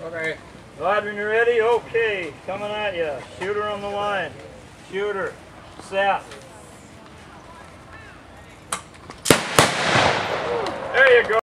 Okay. Rod, when you're ready, okay. Coming at you. Shooter on the line. Shooter. Set.